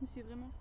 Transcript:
Mais c'est vraiment